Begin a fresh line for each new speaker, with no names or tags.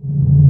you